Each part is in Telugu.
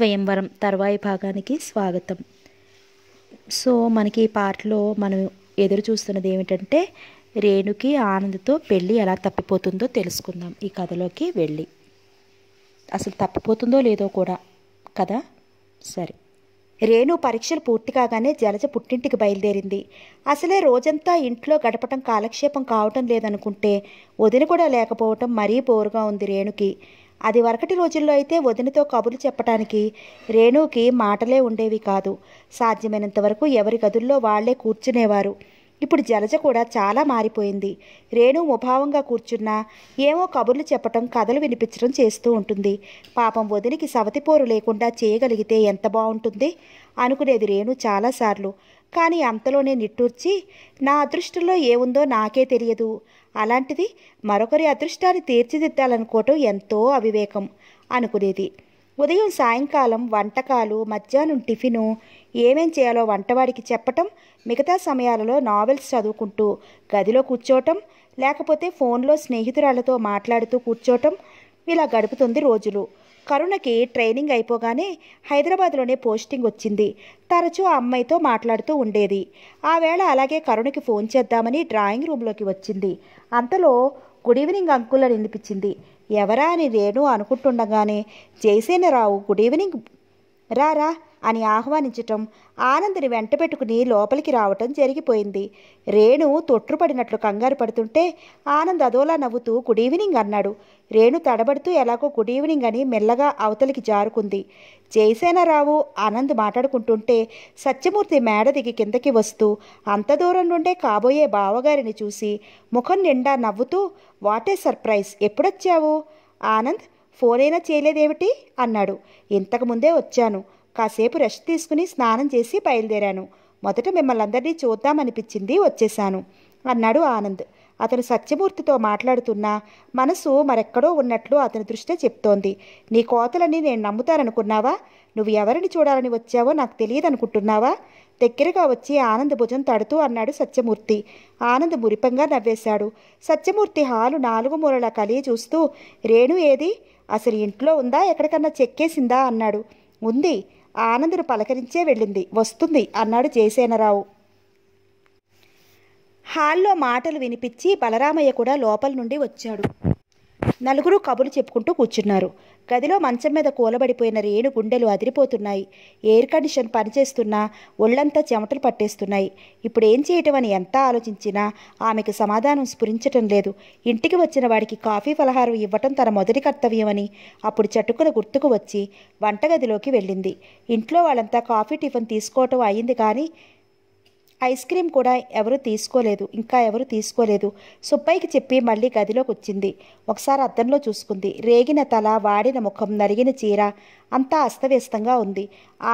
స్వయంవరం తర్వాయి భాగానికి స్వాగతం. సో మనకి ఈ పాటలో మనం ఎదురు చూస్తున్నది ఏమిటంటే రేణుకి ఆనందతో పెళ్ళి ఎలా తప్పిపోతుందో తెలుసుకుందాం ఈ కథలోకి వెళ్ళి. అసలు తప్పిపోతుందో లేదో కూడా కదా? సరే. రేణు పరీక్షలు పూర్తి కాగానే జలజ పుట్టింటికి బయలుదేరింది. అసలే రోజంతా ఇంట్లో గడపటం కాలక్షేపం కావటం లేదనుకుంటే వదిన కూడా లేకపోవటం మరీ బోరుగా ఉంది రేణుకి. అది వరకటి రోజుల్లో అయితే వదినతో కబుర్లు చెప్పటానికి రేణుకి మాటలే ఉండేవి కాదు. సాధ్యమైనంత వరకు ఎవరి గదుల్లో వాళ్ళే కూర్చునేవారు. ఇప్పుడు జలజ కూడా చాలా మారిపోయింది. రేణు ముభావంగా కూర్చున్నా ఏమో కబుర్లు చెప్పటం కథలు వినిపించడం చేస్తూ ఉంటుంది. పాపం వదినికి సవతిపోరు లేకుండా చేయగలిగితే ఎంత బాగుంటుంది అనుకునేది రేణు చాలాసార్లు. కానీ అంతలోనే నిట్టూర్చి నా అదృష్టంలో ఏముందో నాకే తెలియదు. అలాంటిది మరొకరి అదృష్టాన్ని తీర్చిదిద్దాలనుకోవటం ఎంతో అవివేకం అనుకునేది. ఉదయం సాయంకాలం వంటకాలు మధ్యాహ్నం టిఫిను ఏమేం చేయాలో వంటవాడికి చెప్పటం మిగతా సమయాలలో నావెల్స్ చదువుకుంటూ గదిలో కూర్చోవటం లేకపోతే ఫోన్లో స్నేహితురాలతో మాట్లాడుతూ కూర్చోవటం ఇలా గడుపుతుంది రోజులు. కరుణకి ట్రైనింగ్ అయిపోగానే హైదరాబాద్లోనే పోస్టింగ్ వచ్చింది. తరచూ ఆ అమ్మాయితో మాట్లాడుతూ ఉండేది. ఆ వేళ అలాగే కరుణకి ఫోన్ చేద్దామని డ్రాయింగ్ రూమ్లోకి వచ్చింది. అంతలో గుడ్ ఈవినింగ్ అంకుల్ అని వినిపించింది. ఎవరా అని రేణు అనుకుంటుండగానే జయసేనరావు గుడ్ ఈవినింగ్ రారా అని ఆహ్వానించటం ఆనంద్ని వెంట పెట్టుకుని లోపలికి రావటం జరిగిపోయింది. రేణు తొట్టుపడినట్లు కంగారు పడుతుంటే ఆనంద్ అదోలా నవ్వుతూ గుడ్ ఈవినింగ్ అన్నాడు. రేణు తడబడుతూ ఎలాగో గుడ్ ఈవినింగ్ అని మెల్లగా అవతలికి జారుకుంది. జయసేనరావు ఆనంద్ మాట్లాడుకుంటుంటే సత్యమూర్తి మేడ దిగి కిందకి వస్తూ అంత దూరం నుండే కాబోయే బావగారిని చూసి ముఖం నిండా నవ్వుతూ వాటే సర్ప్రైజ్ ఎప్పుడొచ్చావు? ఆనంద్ ఫోనైనా చేయలేదేమిటి? అన్నాడు. ఇంతకుముందే వచ్చాను. కాసేపు రెస్ట్ తీసుకుని స్నానం చేసి బయలుదేరాను. మొదట మిమ్మల్ని అందరినీ చూద్దామనిపించింది వచ్చేశాను అన్నాడు ఆనంద్. అతను సత్యమూర్తితో మాట్లాడుతున్నా మనసు మరెక్కడో ఉన్నట్లు అతని దృష్టే చెప్తోంది. నీ కోతలని నేను నమ్ముతాననుకున్నావా? నువ్వు ఎవరిని చూడాలని వచ్చావో నాకు తెలియదనుకుంటున్నావా? దగ్గరగా వచ్చి ఆనంద్ భుజం తడుతూ అన్నాడు సత్యమూర్తి. ఆనంద్ మురిపంగా నవ్వేశాడు. సత్యమూర్తి హాలు నాలుగు మూలల కలిగి చూస్తూ రేణు ఏది? అసలు ఇంట్లో ఉందా? ఎక్కడికన్నా చెక్కేసిందా? అన్నాడు. ఉంది. ఆనందును పలకరించే వెళ్ళింది. వస్తుంది అన్నాడు జయసేనరావు. హాల్లో మాటలు వినిపించి బలరామయ్య కూడా లోపల నుండి వచ్చాడు. నలుగురు కబులు చెప్పుకుంటూ కూర్చున్నారు. గదిలో మంచం మీద కూలబడిపోయిన రేణు గుండెలు అదిరిపోతున్నాయి. ఎయిర్ కండిషన్ పనిచేస్తున్నా ఒళ్ళంతా చెమటలు పట్టేస్తున్నాయి. ఇప్పుడు ఏం చేయటం అని ఎంత ఆలోచించినా ఆమెకు సమాధానం స్ఫురించటం లేదు. ఇంటికి వచ్చిన వాడికి కాఫీ ఫలహారం ఇవ్వటం తన మొదటి కర్తవ్యమని అప్పుడు చటుకున గుర్తుకు వచ్చి వంటగదిలోకి వెళ్ళింది. ఇంట్లో వాళ్ళంతా కాఫీ టిఫిన్ తీసుకోవటం అయింది కానీ ఐస్ క్రీమ్ కూడా ఎవరు తీసుకోలేదు ఇంకా ఎవరు తీసుకోలేదు. సుబ్బయ్యకి చెప్పి మళ్ళీ గదిలోకి వచ్చింది ఒకసారి అద్దంలో చూసుకుంది. రేగిన తల వాడిన ముఖం నరిగిన చీర అంతా అస్తవ్యస్తంగా ఉంది.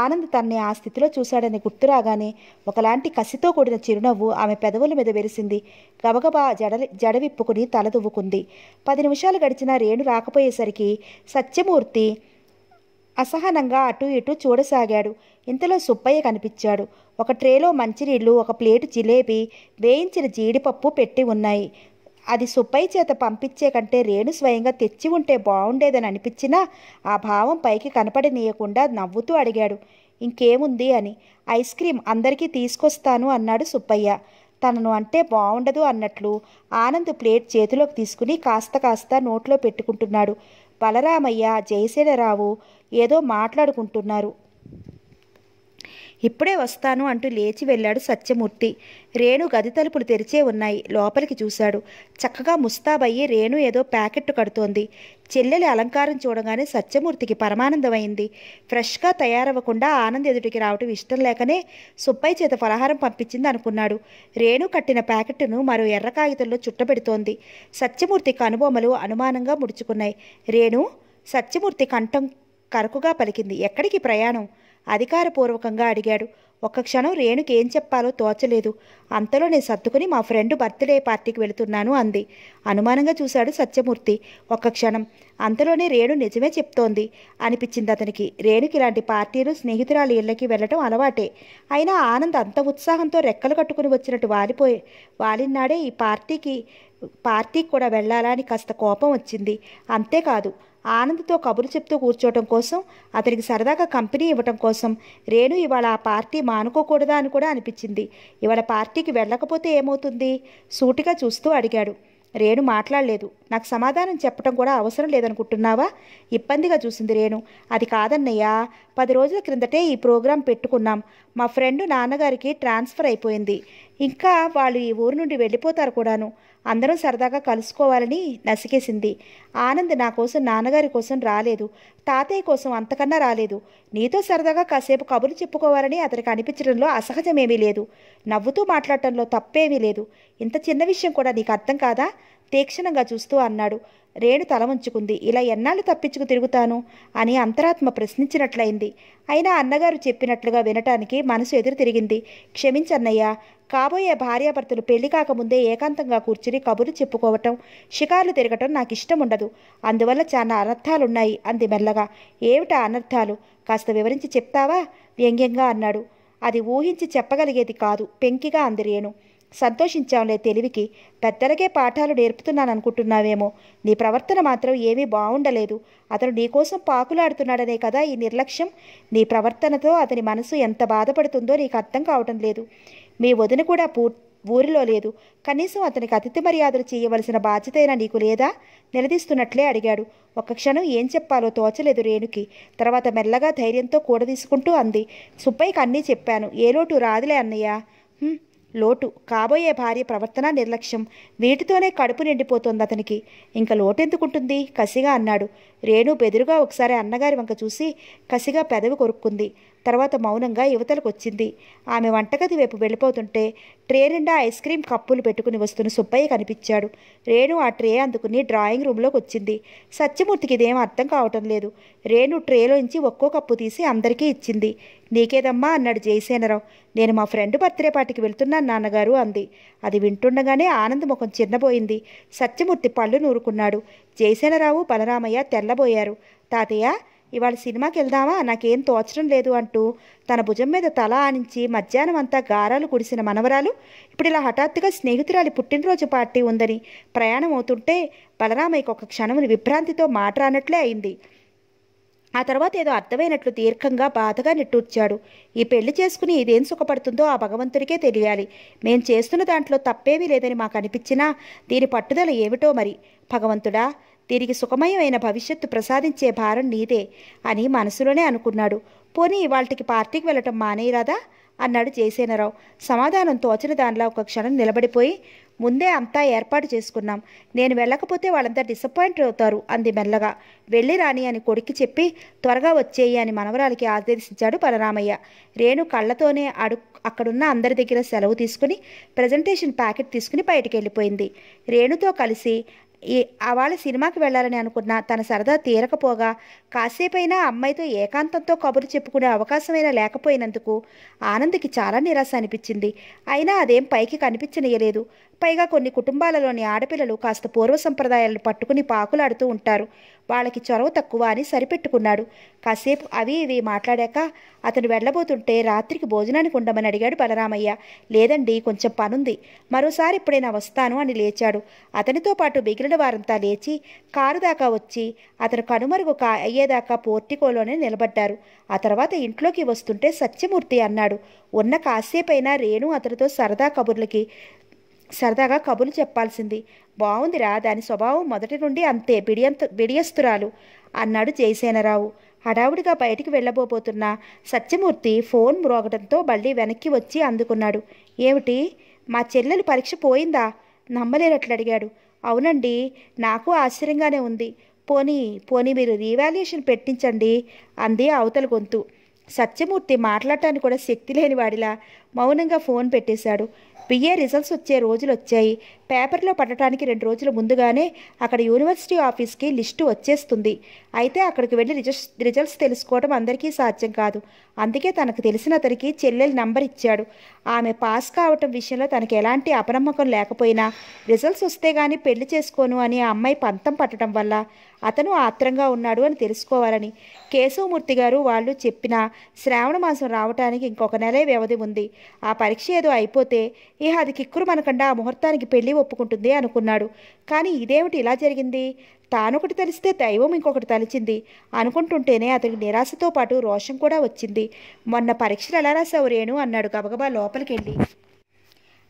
ఆనంద్ తన్ని ఆ స్థితిలో చూశాడని గుర్తు రాగానే ఒకలాంటి కసితో కూడిన చిరునవ్వు ఆమె పెదవుల మీద వెలిసింది గబగబా జడ జడ విప్పుకుని తల దువ్వుకుంది. పది నిమిషాలు గడిచిన రేణు రాకపోయేసరికి సత్యమూర్తి అసహనంగా అటు ఇటు చూడసాగాడు. ఇంతలో సుబ్బయ్య కనిపించాడు. ఒక ట్రేలో మంచినీళ్ళు ఒక ప్లేటు జిలేబీ వేయించిన జీడిపప్పు పెట్టి ఉన్నాయి. అది సుబ్బయ్య చేత పంపించే కంటే రేణు స్వయంగా తెచ్చి ఉంటే బాగుండేదని అనిపించినా ఆ భావం పైకి కనపడనీయకుండా నవ్వుతూ అడిగాడు. ఇంకేముంది అని. ఐస్ క్రీం అందరికీ తీసుకొస్తాను అన్నాడు సుబ్బయ్య. తనను అంటే బాగుండదు అన్నట్లు ఆనంద్ ప్లేట్ చేతిలోకి తీసుకుని కాస్త కాస్త నోట్లో పెట్టుకుంటున్నాడు. బలరామయ్య జయసేనరావు ఏదో మాట్లాడుకుంటున్నారు. ఇప్పుడే వస్తాను అంటూ లేచి వెళ్ళాడు సత్యమూర్తి. రేణు గది తలుపులు తెరిచే ఉన్నాయి. లోపలికి చూశాడు. చక్కగా ముస్తాబయ్యి రేణు ఏదో ప్యాకెట్ కడుతోంది. చెల్లెలి అలంకారం చూడగానే సత్యమూర్తికి పరమానందమైంది. ఫ్రెష్గా తయారవ్వకుండా ఆనంద్ ఎదుటికి రావటం ఇష్టం లేకనే సుబ్బయ్య చేత ఫలహారం పంపించింది అనుకున్నాడు. రేణు కట్టిన ప్యాకెట్ను మరో ఎర్ర కాగితంలో చుట్టబెడుతోంది. సత్యమూర్తి కనుబొమ్మలు అనుమానంగా ముడుచుకున్నాయి. రేణు సత్యమూర్తి కంఠం కరకుగా పలికింది. ఎక్కడికి ప్రయాణం? అధికారపూర్వకంగా అడిగాడు. ఒక్క క్షణం రేణుకి ఏం చెప్పాలో తోచలేదు. అంతలో నేను సర్దుకుని మా ఫ్రెండ్ బర్త్డే పార్టీకి వెళుతున్నాను అంది. అనుమానంగా చూశాడు సత్యమూర్తి. ఒక్క క్షణం. అంతలోనే రేణు నిజమే చెప్తోంది అనిపించింది అతనికి. రేణుకి ఇలాంటి పార్టీలు స్నేహితురాలి ఇళ్ళకి వెళ్ళటం అలవాటే. అయినా ఆనంద్ అంత ఉత్సాహంతో రెక్కలు కట్టుకుని వచ్చినట్టు వాలిపోయి వాలినాడే ఈ పార్టీకి పార్టీకి కూడా వెళ్ళాలా అని కాస్త కోపం వచ్చింది. అంతేకాదు ఆనంద్తో కబురు చెప్తూ కూర్చోవటం కోసం అతనికి సరదాగా కంపెనీ ఇవ్వటం కోసం రేణు ఇవాళ ఆ పార్టీ మానుకోకూడదా అని కూడా అనిపించింది. ఇవాళ పార్టీకి వెళ్ళకపోతే ఏమవుతుంది? సూటిగా చూస్తూ అడిగాడు. రేణు మాట్లాడలేదు. నాకు సమాధానం చెప్పడం కూడా అవసరం లేదనుకుంటున్నావా? ఇబ్బందిగా చూసింది రేణు. అది కాదన్నయ్యా. పది రోజుల క్రిందటే ఈ ప్రోగ్రాం పెట్టుకున్నాం. మా ఫ్రెండ్ నాన్నగారికి ట్రాన్స్ఫర్ అయిపోయింది. ఇంకా వాళ్ళు ఈ ఊరు నుండి వెళ్ళిపోతారు కూడాను. అందరం సరదాగా కలుసుకోవాలని నసికేసింది. ఆనంద్ నా కోసం నాన్నగారి కోసం రాలేదు. తాతయ్య కోసం అంతకన్నా రాలేదు. నీతో సరదాగా కాసేపు కబుర్లు చెప్పుకోవాలని అతనికి అనిపించడంలో అసహజమేమీ లేదు. నవ్వుతూ మాట్లాడటంలో తప్పేమీ లేదు. ఇంత చిన్న విషయం కూడా నీకు అర్థం కాదా? తీక్షణంగా చూస్తూ అన్నాడు. రేణు తల ఉంచుకుంది ఇలా ఎన్నాళ్ళు తప్పించుకు తిరుగుతాను? అని అంతరాత్మ ప్రశ్నించినట్లయింది. అయినా అన్నగారు చెప్పినట్లుగా వినటానికి మనసు ఎదురు తిరిగింది. క్షమించన్నయ్యా కాబోయే భార్యాభర్తలు పెళ్ళి కాకముందే ఏకాంతంగా కూర్చుని కబుర్లు చెప్పుకోవటం షికార్లు తిరగటం నాకు ఇష్టం ఉండదు అందువల్ల చాలా అనర్థాలున్నాయి అంది మెల్లగా. ఏమిటా అనర్థాలు? కాస్త వివరించి చెప్తావా? వ్యంగ్యంగా అన్నాడు. అది ఊహించి చెప్పగలిగేది కాదు పెంకిగా అంది రేణు. సంతోషించాంలే తెలివికి. పెద్దలకే పాఠాలు నేర్పుతున్నాను అనుకుంటున్నావేమో నీ ప్రవర్తన మాత్రం ఏమీ బాగుండలేదు అతను నీకోసం పాకులాడుతున్నాడనే కదా ఈ నిర్లక్ష్యం. నీ ప్రవర్తనతో అతని మనసు ఎంత బాధపడుతుందో నీకు అర్థం కావటం లేదు. మీ వదిన కూడా పూ ఊరిలో లేదు. కనీసం అతనికి అతిథి మర్యాదలు చేయవలసిన బాధ్యతైనా నీకు లేదా? నిలదీస్తున్నట్లే అడిగాడు. ఒక్క క్షణం ఏం చెప్పాలో తోచలేదు రేణుకి. తర్వాత మెల్లగా ధైర్యంతో కూడదీసుకుంటూ అంది. సుబ్బయ్యకి అన్నీ చెప్పాను. ఏ లోటు రాదులే అన్నయ్య. లోటు కాబోయే భార్య ప్రవర్తన నిర్లక్ష్యం. వీటితోనే కడుపు నిండిపోతుంది అతనికి. ఇంకా లోటెందుకుంటుంది? కసిగా అన్నాడు. రేణు బెదురుగా ఒకసారి అన్నగారి వంక చూసి కసిగా పెదవి కొరుక్కుంది. తర్వాత మౌనంగా యువతలకు వచ్చింది ఆమె వంటగది వైపు వెళ్ళిపోతుంటే ట్రే నిండా ఐస్ క్రీం కప్పులు పెట్టుకుని వస్తున్న సుబ్బయ్య కనిపించాడు. రేణు ఆ ట్రే అందుకుని డ్రాయింగ్ రూమ్లోకి వచ్చింది సత్యమూర్తికి ఇదేం అర్థం కావటం లేదు. రేణు ట్రేలోంచి ఒక్కో కప్పు తీసి అందరికీ ఇచ్చింది. నీకేదమ్మా అన్నాడు జయసేనరావు. నేను మా ఫ్రెండ్ బర్త్డే పార్టీకి వెళ్తున్నాను నాన్నగారు అంది. అది వింటుండగానే ఆనంద ముఖం చిన్నబోయింది. సత్యమూర్తి పళ్ళు నూరుకున్నాడు. జయసేనరావు బలరామయ్య తెల్లబోయారు. తాతయ్య ఇవాళ సినిమాకి వెళ్దామా? నాకేం తోచడం లేదు అంటూ తన భుజం మీద తల ఆనించి మధ్యాహ్నం అంతా గారాలు కుడిసిన మనవరాలు ఇప్పుడు ఇలా హఠాత్తుగా స్నేహితురాలి పుట్టినరోజు పార్టీ ఉందని ప్రయాణం అవుతుంటే బలరామయ్యకు ఒక క్షణం విభ్రాంతితో మాట రానట్లే అయింది. ఆ తర్వాత ఏదో అర్థమైనట్లు దీర్ఘంగా బాధగా నిట్టూర్చాడు. ఈ పెళ్ళి చేసుకుని ఇదేం సుఖపడుతుందో ఆ భగవంతుడికే తెలియాలి. మేం చేస్తున్న దాంట్లో తప్పేమీ లేదని మాకు అనిపించినా దీని పట్టుదల ఏమిటో మరి. భగవంతుడా దీనికి సుఖమయమైన భవిష్యత్తు ప్రసాదించే భారం నీదే అని మనసులోనే అనుకున్నాడు. పోనీ ఇవాళకి పార్టీకి వెళ్ళటం మానేయరాదా? అన్నాడు జయసేనరావు. సమాధానం తోచిన దానిలో ఒక క్షణం నిలబడిపోయి ముందే అంతా ఏర్పాటు చేసుకున్నాం. నేను వెళ్ళకపోతే వాళ్ళంతా డిసప్పాయింట్ అవుతారు అంది మెల్లగా. వెళ్ళి రాని అని కొడుక్కి చెప్పి త్వరగా వచ్చేయి అని మనవరాలికి ఆదేశించాడు బలరామయ్య. రేణు కళ్ళతోనే అడు అక్కడున్న అందరి దగ్గర సెలవు తీసుకుని ప్రజెంటేషన్ ప్యాకెట్ తీసుకుని బయటికి వెళ్ళిపోయింది రేణుతో కలిసి ఈ అవాళ సినిమాకి వెళ్ళాలని అనుకున్న తన సరదా తీరకపోగా కాసేపైనా అమ్మాయితో ఏకాంతంతో కబురు చెప్పుకునే అవకాశమైనా లేకపోయినందుకు ఆనంద్కి చాలా నిరాశ అనిపించింది. అయినా అదేం పైకి కనిపించనీయలేదు. పైగా కొన్ని కుటుంబాలలోని ఆడపిల్లలు కాస్త పూర్వ సంప్రదాయాలను పట్టుకుని పాకులాడుతూ ఉంటారు. వాళ్ళకి చొరవ తక్కువ అని సరిపెట్టుకున్నాడు. కాసేపు అవి ఇవి మాట్లాడాక అతను వెళ్ళబోతుంటే రాత్రికి భోజనానికి ఉండమని అడిగాడు బలరామయ్య. లేదండి కొంచెం పనుంది. మరోసారి ఎప్పుడైనా వస్తాను అని లేచాడు. అతనితో పాటు మిగిలిన వారంతా లేచి కారు దాకా వచ్చి అతను కనుమరుగు కా అయ్యేదాకా పోర్టికోలోనే నిలబడ్డారు. ఆ తర్వాత ఇంట్లోకి వస్తుంటే సత్యమూర్తి అన్నాడు. ఉన్న కాసేపైనా రేణు అతనితో సరదా కబుర్లకి సరదాగా కబుర్లు చెప్పాల్సింది. బాగుందిరా దాని స్వభావం మొదటి నుండి అంతే బిడియంత బిడియస్తురాలు అన్నాడు జయసేనరావు. హడావుడిగా బయటికి వెళ్ళబోబోతున్న సత్యమూర్తి ఫోన్ మ్రోగడంతో మళ్ళీ వెనక్కి వచ్చి అందుకున్నాడు. ఏమిటి మా చెల్లెలు పరీక్ష పోయిందా? నమ్మలేనట్లు అడిగాడు. అవునండి నాకు ఆశ్చర్యంగానే ఉంది. పోనీ పోనీ మీరు రీవాల్యుయేషన్ పెట్టించండి అంది అవతల గొంతు. సత్యమూర్తి మాట్లాడటానికి కూడా శక్తి లేని వాడిలా మౌనంగా ఫోన్ పెట్టేశాడు. బిఏ రిజల్ట్స్ వచ్చే రోజులు వచ్చాయి. పేపర్లో పడటానికి రెండు రోజుల ముందుగానే అక్కడ యూనివర్సిటీ ఆఫీస్కి లిస్టు వచ్చేస్తుంది. అయితే అక్కడికి వెళ్ళి రిజల్ట్స్ రిజల్ట్స్ తెలుసుకోవడం అందరికీ సాధ్యం కాదు. అందుకే తనకు తెలిసిన అతనికి చెల్లెలు నంబర్ ఇచ్చాడు. ఆమె పాస్ కావటం విషయంలో తనకు ఎలాంటి అపనమ్మకం లేకపోయినా రిజల్ట్స్ వస్తే గానీ పెళ్ళి చేసుకోను అని ఆ అమ్మాయి పంతం పట్టడం వల్ల అతను ఆత్రంగా ఉన్నాడు అని తెలుసుకోవాలని కేశవమూర్తి గారు వాళ్ళు చెప్పిన శ్రావణ మాసం రావటానికి ఇంకొక నెలే వ్యవధి ఉంది. ఆ పరీక్ష ఏదో అయిపోతే ఇహ అది కిక్కురు ఆ ముహూర్తానికి పెళ్ళి ఒప్పుకుంటుంది అనుకున్నాడు. కానీ ఇదేమిటి ఇలా జరిగింది? తానొకటి తెలిస్తే దైవం ఇంకొకటి తలిచింది. అనుకుంటుంటేనే అతనికి నిరాశతో పాటు రోషం కూడా వచ్చింది. మొన్న పరీక్షలు ఎలా రాసావు రేణు? అన్నాడు గబగబా లోపలికి వెళ్ళి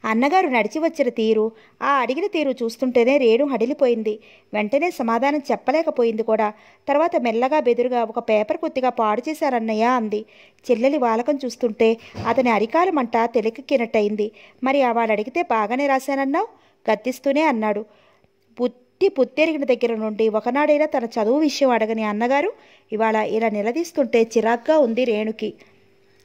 అన్నగారు నడిచి వచ్చిన తీరు ఆ అడిగిన తీరు చూస్తుంటేనే రేణు హడిలిపోయింది. వెంటనే సమాధానం చెప్పలేకపోయింది కూడా. తర్వాత మెల్లగా బెదురుగా ఒక పేపర్ కొద్దిగా పాడు చేశారన్నయ్య అంది. చెల్లెలి వాలకం చూస్తుంటే అతని అరికాలమంట మంట మరి ఆ వాడు అడిగితే బాగానే రాశానన్నావు? గద్దిస్తూనే అన్నాడు. పుట్టి పుత్తెరిగిన దగ్గర నుండి ఒకనాడైనా తన చదువు విషయం అడగని అన్నగారు ఇవాళ ఇలా నిలదీస్తుంటే చిరాగ్గా ఉంది రేణుకి.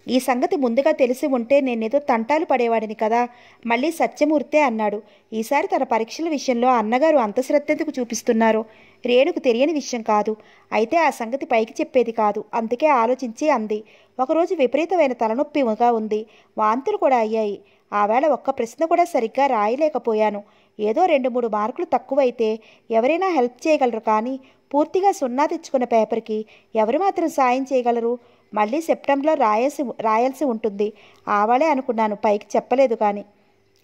ఈ సంగతి ముందుగా తెలిసి ఉంటే నేనేదో తంటాలు పడేవాడిని కదా. మళ్ళీ సత్యమూర్తే అన్నాడు. ఈసారి తన పరీక్షల విషయంలో అన్నగారు అంత శ్రద్ధెందుకు చూపిస్తున్నారు? రేణుకు తెలియని విషయం కాదు. అయితే ఆ సంగతి పైకి చెప్పేది కాదు. అందుకే ఆలోచించి అంది. ఒకరోజు విపరీతమైన తలనొప్పిగా ఉంది. వాంతులు కూడా అయ్యాయి. ఆవేళ ఒక్క ప్రశ్న కూడా సరిగ్గా రాయలేకపోయాను. ఏదో రెండు మూడు మార్కులు తక్కువైతే ఎవరైనా హెల్ప్ చేయగలరు కానీ పూర్తిగా సున్నా తెచ్చుకున్న పేపర్కి ఎవరు మాత్రం సాయం చేయగలరు? మళ్ళీ సెప్టెంబర్లో రాయాల్సి రాయాల్సి ఉంటుంది. ఆవాలే అనుకున్నాను పైకి చెప్పలేదు కానీ.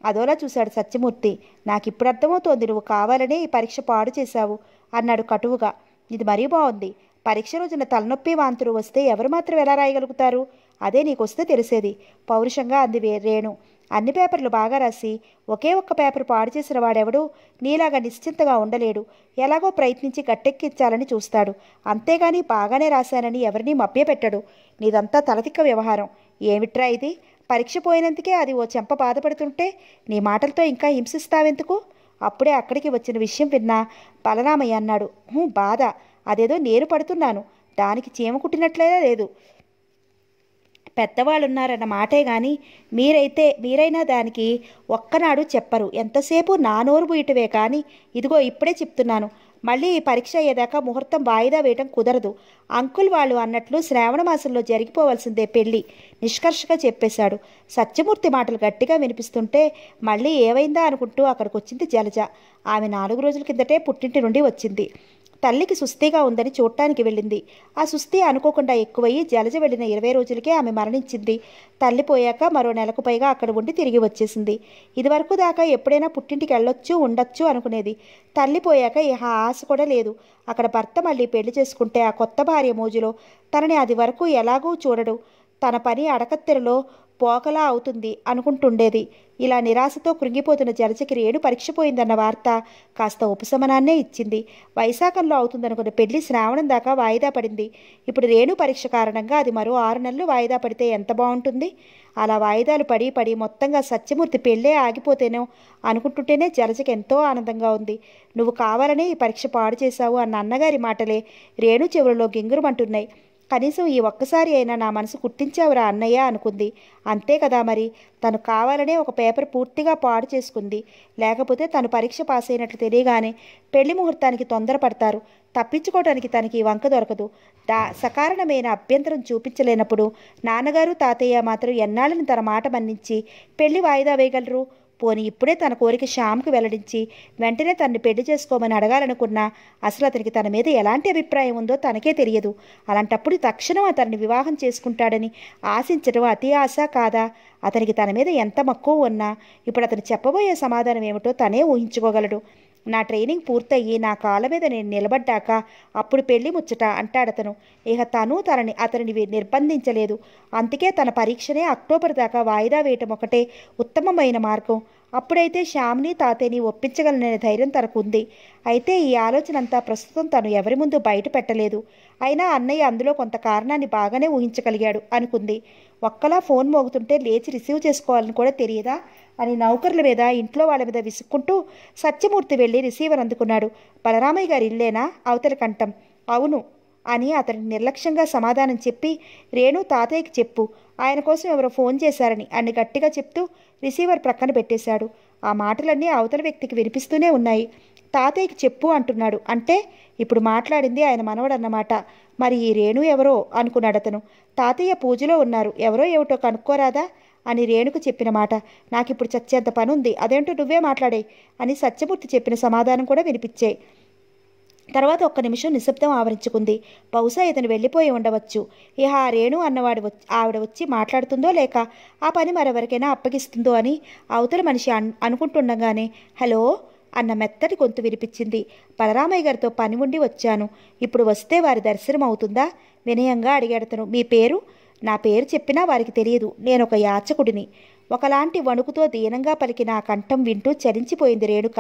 అదోలా చూశాడు సత్యమూర్తి. నాకు ఇప్పుడు అర్థమవుతోంది నువ్వు కావాలనే ఈ పరీక్ష పాడు చేశావు అన్నాడు కటువుగా. ఇది మరీ బాగుంది పరీక్ష రోజున తలనొప్పి వాంతులు వస్తే ఎవరు మాత్రం ఎలా రాయగలుగుతారు? అదే నీకు వస్తే తెలిసేది. పౌరుషంగా అంది వే- రేణు. అన్ని పేపర్లు బాగా రాసి ఒకే ఒక్క పేపర్ పాడు చేసిన వాడెవడు? నీలాగా నిశ్చింతగా ఉండలేడు. ఎలాగో ప్రయత్నించి గట్టెక్కించాలని చూస్తాడు. అంతేగాని బాగానే రాశానని ఎవరినీ మభ్యపెట్టడు. నీదంతా తలతిక్క వ్యవహారం. ఏమిట్రా ఇది? పరీక్ష పోయినందుకే అది ఓ చెంప బాధపడుతుంటే నీ మాటలతో ఇంకా హింసిస్తావెందుకు? అప్పుడే అక్కడికి వచ్చిన విషయం విన్నా బలరామయ్య అన్నాడు. "హూ, బాధ. అదేదో నేను పడుతున్నాను. దానికి చీమ కుట్టినట్లే లేదు. పెద్దవాళ్ళున్నారన్న మాటే గాని మీరైతే మీరైనా దానికి ఒక్కనాడు చెప్పరు. ఎంతసేపు నా నోరు బుయటవే కానీ ఇదిగో ఇప్పుడే చెప్తున్నాను. మళ్ళీ ఈ పరీక్ష అయ్యేదాకా ముహూర్తం వాయిదా వేయటం కుదరదు. అంకుల్ వాళ్ళు అన్నట్లు శ్రావణ మాసంలో జరిగిపోవలసిందే పెళ్ళి నిష్కర్షగా చెప్పేశాడు. సత్యమూర్తి మాటలు గట్టిగా వినిపిస్తుంటే మళ్ళీ ఏవైందా అనుకుంటూ అక్కడికి వచ్చింది జలజ. ఆమె నాలుగు రోజుల కిందటే పుట్టింటి నుండి వచ్చింది. తల్లికి సుస్థిగా ఉందని చూడటానికి వెళ్ళింది. ఆ సుస్థి అనుకోకుండా ఎక్కువయ్యి జలజ వెళ్ళిన ఇరవై రోజులకే ఆమె మరణించింది. తల్లి పోయాక మరో నెలకు పైగా అక్కడ ఉండి తిరిగి వచ్చేసింది. ఇదివరకు దాకా ఎప్పుడైనా పుట్టింటికి వెళ్ళొచ్చు ఉండొచ్చు అనుకునేది. తల్లి పోయాక ఇహ ఆశ కూడా లేదు. అక్కడ భర్త మళ్ళీ పెళ్ళి చేసుకుంటే ఆ కొత్త భార్య మోజులో. తనని అది వరకు ఎలాగూ చూడడు. తన పని అడకత్తెరలో పోకలా అవుతుంది అనుకుంటుండేది. ఇలా నిరాశతో కృంగిపోతున్న జలచకి రేణు పరీక్ష పోయిందన్న వార్త కాస్త ఉపశమనాన్నే ఇచ్చింది. వైశాఖంలో అవుతుందనుకున్న పెళ్ళి శ్రావణం దాకా వాయిదా పడింది. ఇప్పుడు రేణు పరీక్ష కారణంగా అది మరో ఆరు నెలలు వాయిదా పడితే ఎంత బాగుంటుంది అలా వాయిదాలు పడి పడి మొత్తంగా సత్యమూర్తి పెళ్ళే ఆగిపోతేనో అనుకుంటుంటేనే జలజకి ఎంతో ఆనందంగా ఉంది. నువ్వు కావాలనే ఈ పరీక్ష పాడు చేశావు అన్న అన్నగారి మాటలే రేణు చెవులలో గింగురుమంటున్నాయి. కనీసం ఈ ఒక్కసారి అయినా నా మనసు కుట్టించావురా అన్నయ్య అనుకుంది. అంతే కదా మరి. తను కావాలనే ఒక పేపర్ పూర్తిగా పాడు చేసుకుంది. లేకపోతే తను పరీక్ష పాస్ అయినట్లు తెలియగానే పెళ్ళి ముహూర్తానికి తొందరపడతారు. తప్పించుకోవడానికి తనకి వంక దొరకదు. దా సకారణమైన అభ్యంతరం చూపించలేనప్పుడు నాన్నగారు తాతయ్య మాత్రం ఎన్నాళ్ళని తన మాట మన్నించి పెళ్ళి వాయిదా వేయగలరు? పోని ఇప్పుడే తన కోరిక శ్యామ్కి వెల్లడించి వెంటనే తనని పెళ్ళి చేసుకోమని అడగాలనుకున్నా అసలు అతనికి తన మీద ఎలాంటి అభిప్రాయం ఉందో తనకే తెలియదు. అలాంటప్పుడు తక్షణం అతన్ని వివాహం చేసుకుంటాడని ఆశించడం అతి ఆశ కాదా? అతనికి తన మీద ఎంత మక్కువ ఉన్నా ఇప్పుడు అతను చెప్పబోయే సమాధానం ఏమిటో తనే ఊహించుకోగలడు. నా ట్రైనింగ్ పూర్తయ్యి నా కాళ్ళ మీద నేను నిలబడ్డాక అప్పుడు పెళ్ళి ముచ్చట అంటాడతను ఇక తను తనని అతనిని నిర్బంధించలేదు. అందుకే తన పరీక్షనే అక్టోబర్ దాకా వాయిదా వేయటం ఒకటే ఉత్తమమైన మార్గం. అప్పుడైతే శ్యామ్ని తాతయ్యని ఒప్పించగలననే ధైర్యం తనకు ఉంది అయితే ఈ ఆలోచన అంతా ప్రస్తుతం తను ఎవరి ముందు బయట పెట్టలేదు. అయినా అన్నయ్య అందులో కొంత కారణాన్ని బాగానే ఊహించగలిగాడు అనుకుంది. ఒక్కలా ఫోన్ మోగుతుంటే లేచి రిసీవ్ చేసుకోవాలని కూడా తెలియదా? అని నౌకర్ల మీద ఇంట్లో వాళ్ళ మీద విసుక్కుంటూ సత్యమూర్తి వెళ్ళి రిసీవర్ అందుకున్నాడు. బలరామయ్య గారి ఇల్లేనా? అవతల కంఠం. అవును అని అతనికి నిర్లక్ష్యంగా సమాధానం చెప్పి రేణు తాతయ్యకి చెప్పు. ఆయన కోసం ఎవరో ఫోన్ చేశారని అన్ని గట్టిగా చెప్తూ రిసీవర్ ప్రక్కన పెట్టేశాడు. ఆ మాటలన్నీ అవతల వ్యక్తికి వినిపిస్తూనే ఉన్నాయి. తాతయ్యకి చెప్పు అంటున్నాడు. అంటే ఇప్పుడు మాట్లాడింది ఆయన మనవడన్నమాట. మరి ఈ రేణు ఎవరో? అనుకున్నాడు అతను. తాతయ్య పూజలో ఉన్నారు. ఎవరో ఏమిటో కనుక్కోరాదా? అని రేణుకు చెప్పిన మాట. నాకిప్పుడు చచ్చేంత పనుంది. అదేంటో నువ్వే మాట్లాడే అని సత్యమూర్తి చెప్పిన సమాధానం కూడా వినిపించాయి. తర్వాత ఒక్క నిమిషం నిశ్శబ్దం ఆవరించుకుంది. బహుశా ఇతను వెళ్ళిపోయి ఉండవచ్చు. ఇహ ఆ రేణు అన్నవాడు వచ్చి ఆవిడ వచ్చి మాట్లాడుతుందో లేక ఆ పని మరెవరికైనా అప్పగిస్తుందో అని అవతల మనిషి అన్ అనుకుంటుండగానే హలో అన్న మెత్తటి గొంతు వినిపించింది. బలరామయ్య గారితో పని ఉండి వచ్చాను. ఇప్పుడు వస్తే వారి దర్శనం అవుతుందా? వినయంగా అడిగాడతను మీ పేరు? నా పేరు చెప్పినా వారికి తెలియదు. నేను ఒక యాచకుడిని. ఒకలాంటి వణుకుతో దీనంగా పలికిన ఆ కంఠం వింటూ చలించిపోయింది రేణుక.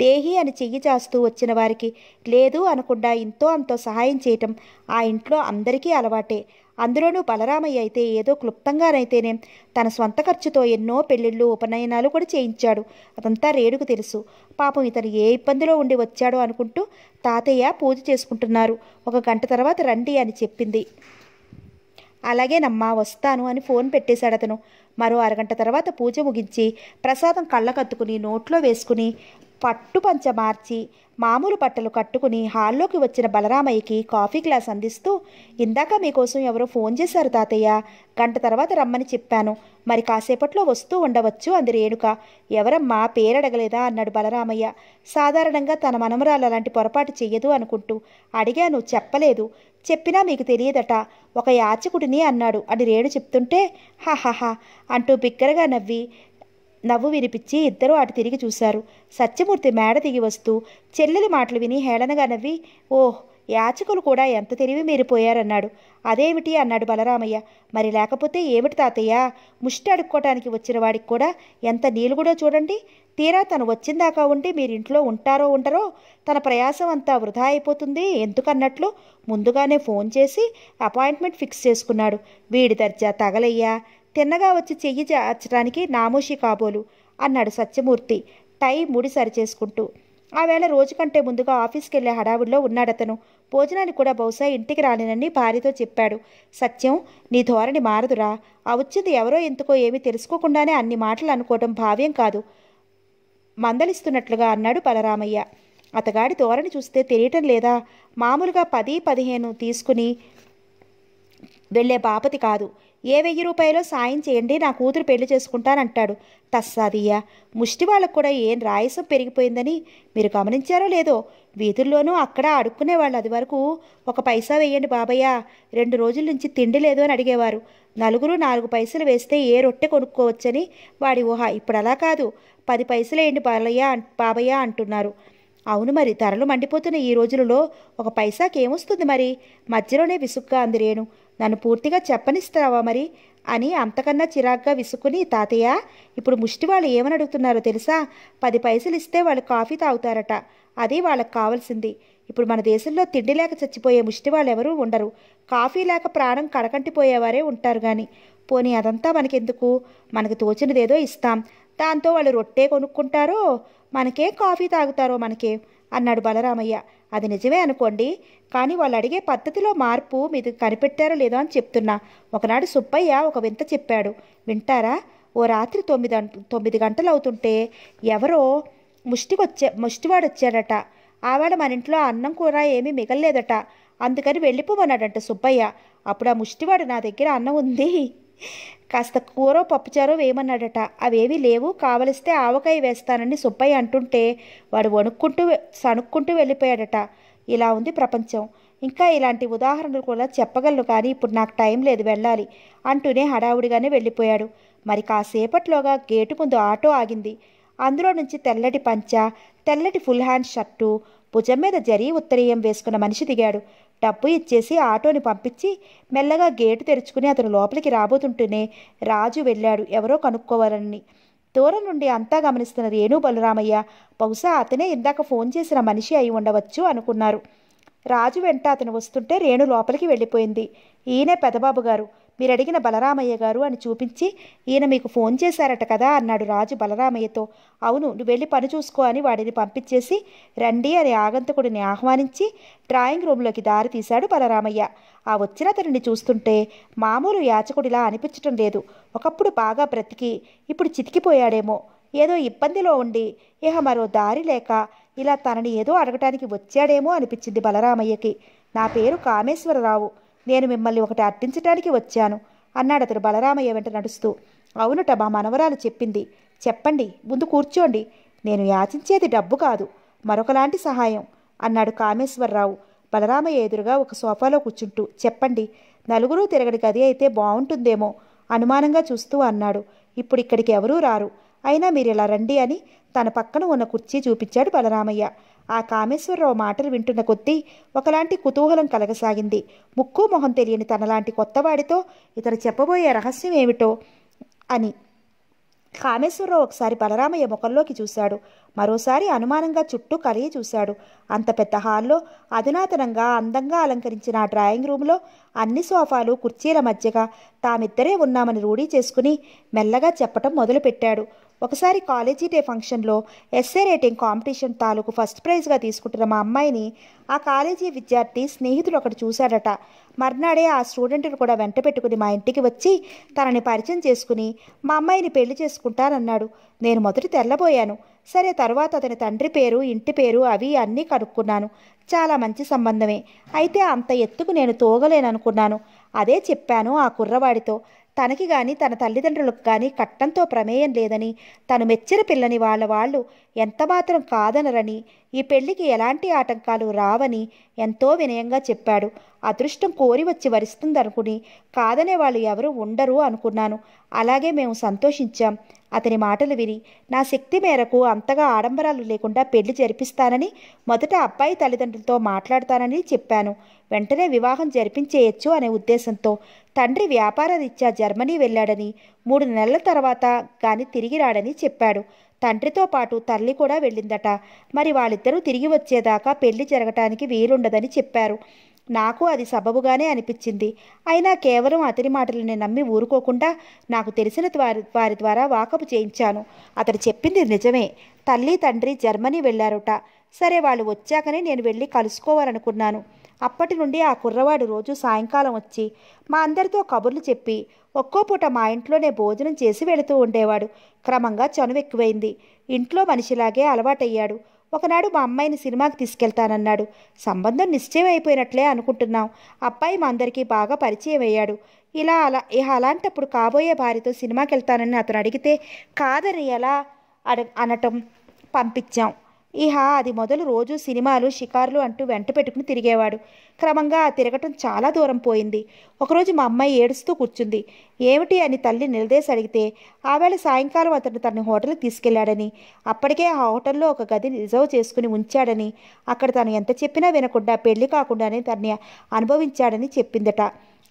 దేహి అని చెయ్యి చాస్తూ వచ్చిన వారికి లేదు అనకుండా ఇంతో అంతో సహాయం చేయటం ఆ ఇంట్లో అందరికీ అలవాటే. అందులోనూ బలరామయ్య అయితే ఏదో క్లుప్తంగానైతేనే తన సొంత ఖర్చుతో ఎన్నో పెళ్ళిళ్ళు ఉపనయనాలు కూడా చేయించాడు. అదంతా రేణుకు తెలుసు. పాపం ఇతను ఏ ఇబ్బందిలో ఉండి వచ్చాడో అనుకుంటూ తాతయ్య పూజ చేసుకుంటున్నారు. ఒక గంట తర్వాత రండి అని చెప్పింది. అలాగేనమ్మా వస్తాను అని ఫోన్ పెట్టేశాడు అతను. మరో అరగంట తర్వాత పూజ ముగించి ప్రసాదం కళ్ళకత్తుకుని నోట్లో వేసుకుని పట్టు పంచ మార్చి మామూలు బట్టలు కట్టుకుని హాల్లోకి వచ్చిన బలరామయ్యకి కాఫీ గ్లాస్ అందిస్తూ ఇందాక మీకోసం ఎవరో ఫోన్ చేశారు తాతయ్య. గంట తర్వాత రమ్మని చెప్పాను. మరి కాసేపట్లో వస్తూ ఉండవచ్చు అంది రేణుక. ఎవరమ్మా పేరడగలేదా? అన్నాడు బలరామయ్య. సాధారణంగా తన మనమరాలు అలాంటి పొరపాటు చెయ్యదు అనుకుంటూ. అడిగాను చెప్పలేదు. చెప్పినా మీకు తెలియదట. ఒక యాచకుడిని అన్నాడు. అని రేణు చెప్తుంటే హాహాహా అంటూ బిగ్గరగా నవ్వి నవ్వు వినిపించి ఇద్దరూ అటు తిరిగి చూశారు. సత్యమూర్తి మేడ దిగి వస్తూ చెల్లెలి మాటలు విని హేళనగా నవ్వి ఓహ్ యాచకులు కూడా ఎంత తెలివి మీరిపోయారన్నాడు. అదేమిటి అన్నాడు బలరామయ్య. మరి లేకపోతే ఏమిటి తాతయ్య? ముష్టి అడుక్కోవటానికి వచ్చిన వాడికి కూడా ఎంత నీళ్ళు కూడా చూడండి. తీరా తను వచ్చిందాకా ఉండి మీరు ఇంట్లో ఉంటారో ఉండరో తన ప్రయాసం అంతా వృధా అయిపోతుంది ఎందుకన్నట్లు ముందుగానే ఫోన్ చేసి అపాయింట్మెంట్ ఫిక్స్ చేసుకున్నాడు. వీడి దర్జా తగలయ్యా. తిన్నగా వచ్చి చెయ్యి చార్చడానికి నామోషి కాబోలు అన్నాడు సత్యమూర్తి. టై ముడి సరిచేసుకుంటూ. ఆ వేళ రోజు కంటే ముందుగా ఆఫీస్కి వెళ్ళే హడావుడిలో ఉన్నాడతను. భోజనానికి కూడా బహుశా ఇంటికి రాలేనని భార్యతో చెప్పాడు. సత్యం నీ ధోరణి మారదురా. ఆ వచ్చింది ఎవరో ఎందుకో ఏమీ తెలుసుకోకుండానే అన్ని మాటలు అనుకోవడం భావ్యం కాదు. మందలిస్తున్నట్లుగా అన్నాడు బలరామయ్య. అతగాడి ధోరణి చూస్తే తెలియటం లేదా? మామూలుగా పది పదిహేను తీసుకుని వెళ్ళే బాపతి కాదు. ఏ వెయ్యి రూపాయలో సాయం చేయండి నా కూతురు పెళ్ళి చేసుకుంటానంటాడు. తస్సాదియ్య ముష్టి వాళ్ళకు కూడా ఏం రాయసం పెరిగిపోయిందని మీరు గమనించారో లేదో? వీధుల్లోనూ అక్కడ అడుక్కునేవాళ్ళు అది వరకు ఒక పైసా వేయండి బాబయ్య రెండు రోజుల నుంచి తిండి లేదు అని అడిగేవారు. నలుగురు నాలుగు పైసలు వేస్తే ఏ రొట్టె కొనుక్కోవచ్చని వాడి ఊహ ఇప్పుడు అలా కాదు. పది పైసలు వేయండి బాలయ్య బాబయ్య అంటున్నారు. అవును మరి ధరలు మండిపోతున్న ఈ రోజులలో. ఒక పైసాకి ఏమొస్తుంది మరి? మధ్యలోనే విసుగ్గా అంది రేణు. నన్ను పూర్తిగా చెప్పనిస్తావా మరి? అని అంతకన్నా చిరాగ్గా విసుక్కుని తాతయ్య ఇప్పుడు ముష్టి వాళ్ళు ఏమని అడుగుతున్నారో తెలుసా? పది పైసలు ఇస్తే వాళ్ళు కాఫీ తాగుతారట. అది వాళ్ళకి కావాల్సింది. ఇప్పుడు మన దేశంలో తిండి లేక చచ్చిపోయే ముష్టి వాళ్ళు ఎవరూ ఉండరు. కాఫీ లేక ప్రాణం కడకంటిపోయేవారే ఉంటారు కానీ పోనీ అదంతా మనకెందుకు? మనకు తోచినదేదో ఇస్తాం. దాంతో వాళ్ళు రొట్టె కొనుక్కుంటారో? మనకే కాఫీ తాగుతారో మనకే? అన్నాడు బలరామయ్య. అది నిజమే అనుకోండి కానీ వాళ్ళు అడిగే పద్ధతిలో మార్పు మీరు కనిపెట్టారో లేదో అని చెప్తున్నా. ఒకనాడు సుబ్బయ్య ఒక వింత చెప్పాడు. వింటారా? ఓ రాత్రి తొమ్మిది తొమ్మిది గంటలు అవుతుంటే ఎవరో ముష్టికొచ్చే ముష్టివాడు వచ్చాడట ఆవాడ మన ఇంట్లో అన్నం కూర ఏమీ మిగల్లేదట. అందుకని వెళ్ళిపోమన్నాడంట సుబ్బయ్య. అప్పుడు ఆ ముష్టివాడు నా దగ్గర అన్నం ఉంది. కాస్త కూర పప్పుచారో వేయమన్నాడట. అవేవి లేవు. కావలిస్తే ఆవకాయ వేస్తానని సుబ్బయ్య అంటుంటే వాడు వణుక్కుంటూ సణుక్కుంటూ వెళ్ళిపోయాడట. ఇలా ఉంది ప్రపంచం. ఇంకా ఇలాంటి ఉదాహరణలు కూడా చెప్పగలను కానీ ఇప్పుడు నాకు టైం లేదు వెళ్ళాలి అంటూనే హడావుడిగానే వెళ్ళిపోయాడు. మరి కాసేపట్లోగా గేటు ముందు ఆటో ఆగింది. అందులో నుంచి తెల్లటి పంచ తెల్లటి ఫుల్ హ్యాండ్ షర్టు భుజం మీద జరీ ఉత్తరీయం వేసుకున్న మనిషి దిగాడు. డబ్బు ఇచ్చేసి ఆటోని పంపించి మెల్లగా గేటు తెరుచుకుని అతను లోపలికి రాబోతుంటేనే రాజు వెళ్ళాడు. ఎవరో కనుక్కోవాలని. దూరం నుండి అంతా గమనిస్తున్న రేణు బలరామయ్య బహుశా అతనే ఇందాక ఫోన్ చేసిన మనిషి అయి ఉండవచ్చు అనుకున్నారు. రాజు వెంట అతను వస్తుంటే రేణు లోపలికి వెళ్ళిపోయింది. ఈయనే పెదబాబు గారు మీరు అడిగిన బలరామయ్య గారు అని చూపించి ఈయన మీకు ఫోన్ చేశారట కదా అన్నాడు రాజు బలరామయ్యతో. అవును నువ్వు వెళ్ళి పని చూసుకో అని వాడిని పంపించేసి రండి అని ఆగంతకుడిని ఆహ్వానించి డ్రాయింగ్ రూమ్లోకి దారి తీశాడు బలరామయ్య. ఆ వచ్చిన అతనిని చూస్తుంటే మామూలు యాచకుడిలా అనిపించటం లేదు. ఒకప్పుడు బాగా బ్రతికి ఇప్పుడు చితికిపోయాడేమో. ఏదో ఇబ్బందిలో ఉండి ఇహ మరో దారి లేక ఇలా తనని ఏదో అడగటానికి వచ్చాడేమో అనిపించింది బలరామయ్యకి. నా పేరు కామేశ్వరరావు. నేను మిమ్మల్ని ఒకటి అర్థించటానికి వచ్చాను అన్నాడు అతడు బలరామయ్య వెంట నడుస్తూ. అవునుట మా మనవరాలు చెప్పింది. చెప్పండి ముందు కూర్చోండి. నేను యాచించేది డబ్బు కాదు మరొకలాంటి సహాయం అన్నాడు కామేశ్వరరావు. బలరామయ్య ఎదురుగా ఒక సోఫాలో కూర్చుంటూ చెప్పండి నలుగురు తిరగడి గది అయితే బాగుంటుందేమో అనుమానంగా చూస్తూ అన్నాడు. ఇప్పుడు ఇక్కడికి ఎవరూ రారు. అయినా మీరు ఇలా రండి అని తన పక్కన ఉన్న కుర్చీ చూపించాడు బలరామయ్య. ఆ కామేశ్వరరావు మాటలు వింటున్న కొద్దీ ఒకలాంటి కుతూహలం కలగసాగింది. ముక్కు మొహం తెలియని తనలాంటి కొత్తవాడితో ఇతను చెప్పబోయే రహస్యం ఏమిటో అని. కామేశ్వరరావు ఒకసారి బలరామయ్య ముఖంలోకి చూశాడు. మరోసారి అనుమానంగా చుట్టూ కలిగి చూశాడు. అంత పెద్ద హాల్లో అధునాతనంగా అందంగా అలంకరించిన ఆ డ్రాయింగ్ రూమ్లో అన్ని సోఫాలు కుర్చీల మధ్యగా తామిద్దరే ఉన్నామని రూఢీ చేసుకుని మెల్లగా చెప్పటం మొదలుపెట్టాడు. ఒకసారి కాలేజీ డే ఫంక్షన్లో ఎస్ఏ రేటింగ్ కాంపిటీషన్ తాలూకు ఫస్ట్ ప్రైజ్గా తీసుకుంటున్న మా అమ్మాయిని ఆ కాలేజీ విద్యార్థి స్నేహితుడు ఒకటి చూశాడట. మర్నాడే ఆ స్టూడెంట్ను కూడా వెంట పెట్టుకుని మా ఇంటికి వచ్చి తనని పరిచయం చేసుకుని మా అమ్మాయిని పెళ్ళి చేసుకుంటానన్నాడు. నేను మొదట తెల్లబోయాను. సరే తర్వాత అతని తండ్రి పేరు ఇంటి పేరు అవి అన్నీ కనుక్కున్నాను. చాలా మంచి సంబంధమే. అయితే అంత ఎత్తుకు నేను తోగలేననుకున్నాను. అదే చెప్పాను ఆ కుర్రవాడితో. తనకి గాని తన తల్లిదండ్రులకు కానీ కట్టంతో ప్రమేయం లేదని తను మెచ్చిన పిల్లని వాళ్ళ వాళ్ళు ఎంతమాత్రం కాదనరని ఈ పెళ్ళికి ఎలాంటి ఆటంకాలు రావని ఎంతో వినయంగా చెప్పాడు. అదృష్టం కోరి వచ్చి వరిస్తుందనుకుని కాదనే వాళ్ళు ఎవరు ఉండరు అనుకున్నాను. అలాగే మేము సంతోషించాం. అతని మాటలు విని నా శక్తి మేరకు అంతగా ఆడంబరాలు లేకుండా పెళ్ళి జరిపిస్తానని మొదట అబ్బాయి తల్లిదండ్రులతో మాట్లాడతానని చెప్పాను. వెంటనే వివాహం జరిపించేయచ్చు అనే ఉద్దేశంతో తండ్రి వ్యాపార రీత్యా జర్మనీ వెళ్ళాడని మూడు నెలల తర్వాత కానీ తిరిగి రాడని చెప్పాడు. తండ్రితో పాటు తల్లి కూడా వెళ్ళిందట. మరి వాళ్ళిద్దరూ తిరిగి వచ్చేదాకా పెళ్ళి జరగటానికి వీలుండదని చెప్పారు. నాకు అది సబబుగానే అనిపించింది. అయినా కేవలం అతని మాటలని నమ్మి ఊరుకోకుండా నాకు తెలిసిన వారి వారి ద్వారా వాకపు చేయించాను. అతడు చెప్పింది నిజమే. తల్లి తండ్రి జర్మనీ వెళ్ళారుట. సరే వాళ్ళు వచ్చాకనే నేను వెళ్ళి కలుసుకోవాలనుకున్నాను. అప్పటి నుండి ఆ కుర్రవాడు రోజు సాయంకాలం వచ్చి మా అందరితో కబుర్లు చెప్పి ఒక్కో పూట మా ఇంట్లోనే భోజనం చేసి వెళుతూ ఉండేవాడు. క్రమంగా చనువు ఎక్కువైంది. ఇంట్లో మనిషిలాగే అలవాటయ్యాడు. ఒకనాడు మా అమ్మాయిని సినిమాకి తీసుకెళ్తానన్నాడు. సంబంధం నిశ్చయం అయిపోయినట్లే అనుకుంటున్నాం. అబ్బాయి మా అందరికీ బాగా పరిచయం అయ్యాడు. ఇలా అలా ఇహ అలాంటప్పుడు కాబోయే భార్యతో సినిమాకి వెళ్తానని అతను అడిగితే కాదని ఎలా? అడ అనటం పంపించాం. ఇహ అది మొదలు రోజు సినిమాలు షికారులు అంటూ వెంట పెట్టుకుని తిరిగేవాడు. క్రమంగా ఆ తిరగటం చాలా దూరం పోయింది. ఒకరోజు మా అమ్మాయి ఏడుస్తూ కూర్చుంది. ఏమిటి అని తల్లి నిలదేసి అడిగితే ఆవేళ సాయంకాలం అతను తన హోటల్కి తీసుకెళ్ళాడని అప్పటికే ఆ హోటల్లో ఒక గది రిజర్వ్ చేసుకుని ఉంచాడని. అక్కడ తను ఎంత చెప్పినా వినకుండా పెళ్ళి కాకుండానే తన్ని అనుభవించాడని చెప్పిందట.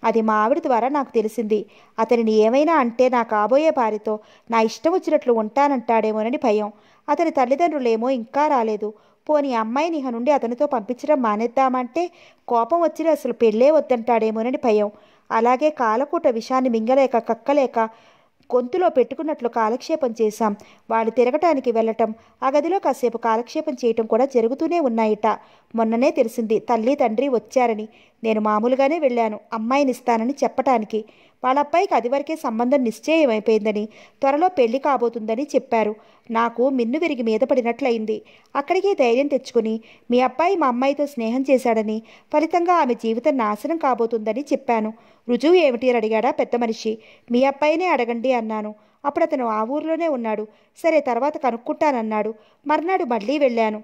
అది మా ఆవిడ ద్వారా నాకు తెలిసింది. అతనిని ఏమైనా అంటే నా కాబోయే భార్యతో నా ఇష్టం వచ్చినట్లు ఉంటానంటాడేమోనని భయం. అతని తల్లిదండ్రులేమో ఇంకా రాలేదు. పోనీ అమ్మాయిని ఇహ నుండి అతనితో పంపించడం మానేద్దామంటే కోపం వచ్చి అసలు పెళ్ళే వద్దంటాడేమోనని భయం. అలాగే కాలకూట విషాన్ని మింగలేక కక్కలేక గొంతులో పెట్టుకున్నట్లు కాలక్షేపం చేశాం. వాళ్ళు తిరగటానికి వెళ్ళటం ఆ గదిలో కాసేపు కాలక్షేపం చేయటం కూడా జరుగుతూనే ఉన్నాయిట. మొన్ననే తెలిసింది తల్లి తండ్రి వచ్చారని. నేను మామూలుగానే వెళ్ళాను అమ్మాయిని ఇస్తానని చెప్పటానికి. వాళ్ళ అబ్బాయికి అది వరకే సంబంధం నిశ్చయమైపోయిందని త్వరలో పెళ్ళి కాబోతుందని చెప్పారు. నాకు మిన్ను విరిగి మీద పడినట్లయింది. అక్కడికే ధైర్యం తెచ్చుకుని మీ అబ్బాయి మా అమ్మాయితో స్నేహం చేశాడని ఫలితంగా ఆమె జీవితం నాశనం కాబోతుందని చెప్పాను. రుజువు ఏమిటి అని అడిగాడా పెద్ద మనిషి. మీ అబ్బాయినే అడగండి అన్నాను. అప్పుడు అతను ఆ ఊర్లోనే ఉన్నాడు. సరే తర్వాత కనుక్కుంటానన్నాడు. మర్నాడు మళ్ళీ వెళ్ళాను.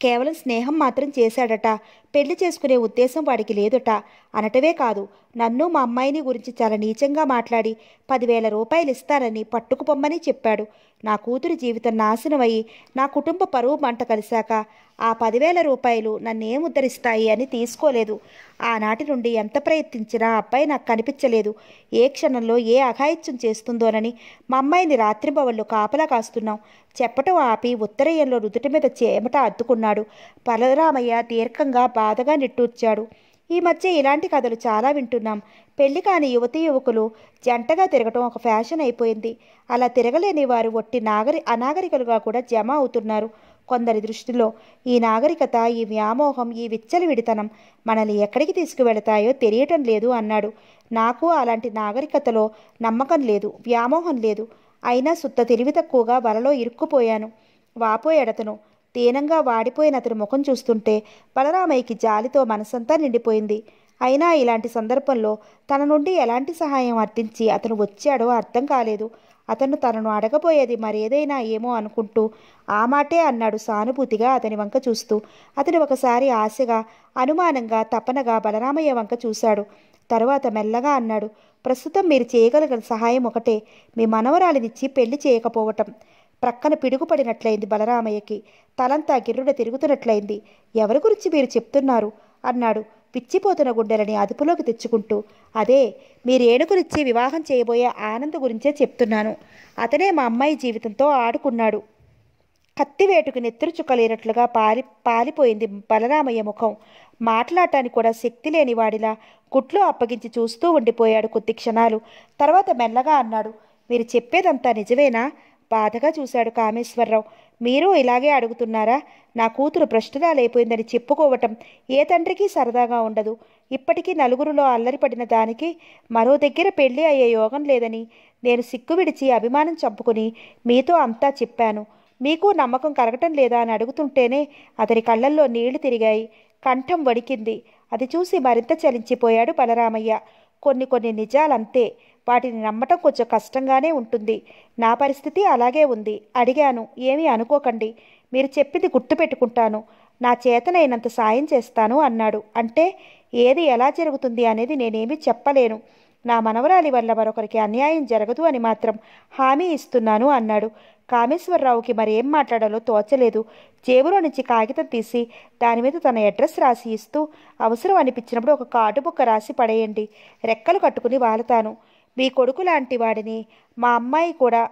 కేవలం స్నేహం మాత్రం చేశాడట. పెళ్ళి చేసుకునే ఉద్దేశం వాడికి లేదుట. అనటమే కాదు నన్ను మా అమ్మాయిని గురించి చాలా నీచంగా మాట్లాడి పదివేల రూపాయలు ఇస్తానని పట్టుకుపొమ్మని చెప్పాడు. నా కూతురు జీవితం నాశనమై నా కుటుంబ పరువు మంట కలిశాక ఆ పదివేల రూపాయలు నన్నేం ఉద్ధరిస్తాయి అని తీసుకోలేదు. ఆనాటి నుండి ఎంత ప్రయత్నించినా అబ్బాయి నాకు కనిపించలేదు. ఏ క్షణంలో ఏ అఘాయిత్యం చేస్తుందోనని మా అమ్మాయిని రాత్రింబవళ్ళు కాపలా కాస్తున్నాం. చెప్పటం ఆపి ఉత్తరయ్యంలో నుదుటి మీద చేమట అద్దుకున్నాడు. బలరామయ్య దీర్ఘంగా బాధగా నిట్టూర్చాడు. ఈ మధ్య ఇలాంటి కథలు చాలా వింటున్నాం. పెళ్ళి కాని యువతీ యువకులు జంటగా తిరగటం ఒక ఫ్యాషన్ అయిపోయింది. అలా తిరగలేని వారు ఒట్టి నాగరి అనాగరికలుగా కూడా జమ అవుతున్నారు. కొందరి దృష్టిలో ఈ నాగరికత ఈ వ్యామోహం ఈ విచ్చలవిడితనం మనల్ని ఎక్కడికి తీసుకువెళతాయో తెలియటం లేదు అన్నాడు. నాకు అలాంటి నాగరికతలో నమ్మకం లేదు వ్యామోహం లేదు. అయినా సుత్త తెలివి తక్కువగా వలలో ఇరుక్కుపోయాను. వాపోయాడతను. దీనంగా వాడిపోయిన అతని ముఖం చూస్తుంటే బలరామయ్యకి జాలితో మనసంతా నిండిపోయింది. అయినా ఇలాంటి సందర్భంలో తన నుండి ఎలాంటి సహాయం అర్థించి అతను వచ్చాడో అర్థం కాలేదు. అతను తనను అడగబోయేది మరేదైనా ఏమో అనుకుంటూ ఆ మాటే అన్నాడు సానుభూతిగా అతని వంక చూస్తూ. అతను ఒకసారి ఆశగా అనుమానంగా తపనగా బలరామయ్య వంక చూశాడు. తరువాత మెల్లగా అన్నాడు ప్రస్తుతం మీరు చేయగలిగిన సహాయం ఒకటే. మీ మనవరాలినిచ్చి పెళ్ళి చేయకపోవటం. ప్రక్కన పిడుగుపడినట్లయింది బలరామయ్యకి. తలంతా గిర్రుడ తిరుగుతున్నట్లయింది. ఎవరి గురించి మీరు చెప్తున్నారు? అన్నాడు పిచ్చిపోతున్న గుండెలని అదుపులోకి తెచ్చుకుంటూ. అదే మీరు ఏనుగునిచ్చి వివాహం చేయబోయే ఆనంద్ గురించే చెప్తున్నాను. అతనే మా అమ్మాయి జీవితంతో ఆడుకున్నాడు. కత్తివేటుకు నెత్తురు చుక్కలేనట్లుగా పాలి పాలిపోయింది బలరామయ్య ముఖం. మాట్లాడటానికి కూడా శక్తి లేని వాడిలా గుట్లో అప్పగించి చూస్తూ ఉండిపోయాడు కొద్ది క్షణాలు. తర్వాత మెల్లగా అన్నాడు మీరు చెప్పేదంతా నిజమేనా? బాధగా చూశాడు కామేశ్వరరావు. మీరు ఇలాగే అడుగుతున్నారా? నా కూతురు భ్రష్టులా లేపోయిందని చెప్పుకోవటం ఏ తండ్రికి సరదాగా ఉండదు. ఇప్పటికీ నలుగురిలో అల్లరిపడిన దానికి మరో దగ్గర పెళ్ళి అయ్యే యోగం లేదని నేను సిగ్గు విడిచి అభిమానం చంపుకుని మీతో అంతా చెప్పాను. మీకు నమ్మకం కలగటం లేదా అని అడుగుతుంటేనే అతని కళ్ళల్లో నీళ్ళు తిరిగాయి. కంఠం వడికింది అది చూసి మరింత చలించిపోయాడు బలరామయ్య. కొన్ని కొన్ని నిజాలంతే. వాటిని నమ్మటం కొంచెం కష్టంగానే ఉంటుంది. నా పరిస్థితి అలాగే ఉంది. అడిగాను. ఏమీ అనుకోకండి. మీరు చెప్పింది గుర్తుపెట్టుకుంటాను. నా చేతనైనంత సాయం చేస్తాను అన్నాడు. అంటే ఏది ఎలా జరుగుతుంది అనేది నేనేమీ చెప్పలేను. నా మనవరాలి వల్ల మరొకరికి అన్యాయం జరగదు అని మాత్రం హామీ ఇస్తున్నాను అన్నాడు. కామేశ్వరరావుకి మరేం మాట్లాడాలో తోచలేదు. జేబులో నుంచి కాగితం తీసి దాని మీద తన అడ్రస్ రాసి ఇస్తూ అవసరం అనిపించినప్పుడు ఒక కార్డు బుక్క రాసి పడేయండి. రెక్కలు కట్టుకుని వాలుతాను మీ కొడుకు లాంటి వాడిని మా అమ్మాయి కూడా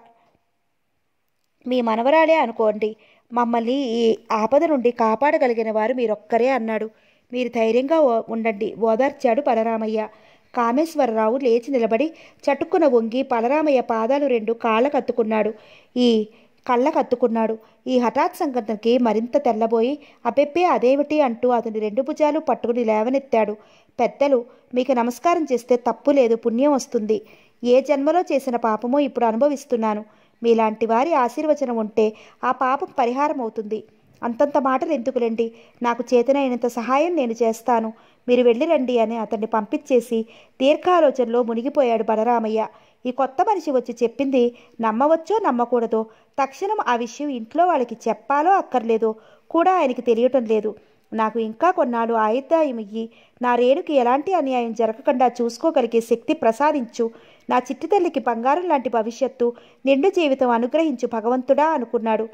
మీ మనవరాలే అనుకోండి. మమ్మల్ని ఈ ఆపద నుండి కాపాడగలిగిన వారు మీరొక్కరే అన్నాడు. మీరు ధైర్యంగా ఓ- ఉండండి. ఓదార్చాడు బలరామయ్య. కామేశ్వరరావు లేచి నిలబడి చటుక్కున వంగి బలరామయ్య పాదాలు రెండు కాళ్ళ కత్తుకున్నాడు ఈ కళ్ళ కత్తుకున్నాడు ఈ హఠాత్ సంఘటనకి మరింత తెల్లబోయి అపెప్పే అదేమిటి? అంటూ అతని రెండు భుజాలు పట్టుకుని లేవనెత్తాడు. పెద్దలు మీకు నమస్కారం చేస్తే తప్పు లేదు పుణ్యం వస్తుంది. ఏ జన్మలో చేసిన పాపమో ఇప్పుడు అనుభవిస్తున్నాను. మీలాంటి వారి ఆశీర్వచనం ఉంటే ఆ పాపం పరిహారం అవుతుంది. అంతంత మాటలు ఎందుకులేండి? నాకు చేతనైనంత సహాయం నేను చేస్తాను. మీరు వెళ్ళి రండి అని అతన్ని పంపించేసి దీర్ఘాలోచనలో మునిగిపోయాడు బలరామయ్య. ఈ కొత్త మనిషి వచ్చి చెప్పింది నమ్మవచ్చో నమ్మకూడదో తక్షణం ఆ విషయం ఇంట్లో వాళ్ళకి చెప్పాలో అక్కర్లేదో. కూడా ఆయనకి తెలియటం లేదు. నాకు ఇంకా కొన్నాళ్ళు ఆయుధాయం ఇయ్యి. నా రేణుకి ఎలాంటి అన్యాయం జరగకుండా చూసుకోగలిగే శక్తి ప్రసాదించు. నా చిట్టి తల్లికి బంగారం లాంటి భవిష్యత్తు నిండు జీవితం అనుగ్రహించు భగవంతుడా అనుకున్నాడు.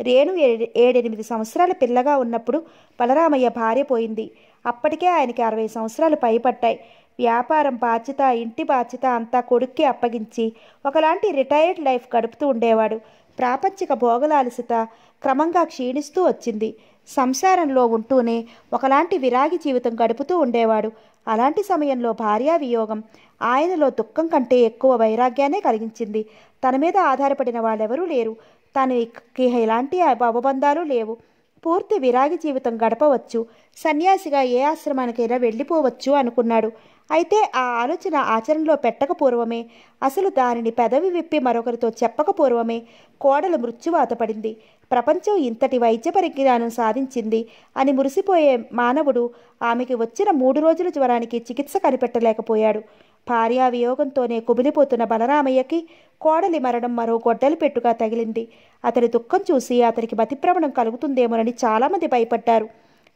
రేణు ఏ- ఏడెనిమిది సంవత్సరాల పిల్లగా ఉన్నప్పుడు బలరామయ్య భార్య పోయింది. అప్పటికే ఆయనకి అరవై సంవత్సరాలు పైపట్టాయి వ్యాపారం బాధ్యత ఇంటి బాధ్యత అంతా కొడుక్కి అప్పగించి ఒకలాంటి రిటైర్డ్ లైఫ్ గడుపుతూ ఉండేవాడు. ప్రాపంచిక భోగలాలసిత క్రమంగా క్షీణిస్తూ వచ్చింది. సంసారంలో ఉంటూనే ఒకలాంటి విరాగి జీవితం గడుపుతూ ఉండేవాడు. అలాంటి సమయంలో భార్యా వియోగం ఆయనలో దుఃఖం కంటే ఎక్కువ వైరాగ్యాన్ని కలిగించింది. తన మీద ఆధారపడిన వాళ్ళెవరూ లేరు. తనకి ఎలాంటి అవబంధాలు లేవు. పూర్తి విరాగి జీవితం గడపవచ్చు. సన్యాసిగా ఏ ఆశ్రమానికైనా వెళ్ళిపోవచ్చు అనుకున్నాడు. అయితే ఆ ఆలోచన ఆచరణలో పెట్టక పూర్వమే అసలు దానిని పెదవి విప్పి మరొకరితో చెప్పక పూర్వమే కోడలు మృత్యువాతపడింది ప్రపంచం ఇంతటి వైద్య పరిజ్ఞానం సాధించింది అని మురిసిపోయే మానవుడు ఆమెకి వచ్చిన మూడు రోజుల జ్వరానికి చికిత్స కనిపెట్టలేకపోయాడు. భార్యా వియోగంతోనే కుమిలిపోతున్న బలరామయ్యకి కోడలి మరణం మరో గొడ్డలి పెట్టుగా తగిలింది. అతని దుఃఖం చూసి అతనికి మతిభ్రమణం కలుగుతుందేమోనని చాలామంది భయపడ్డారు.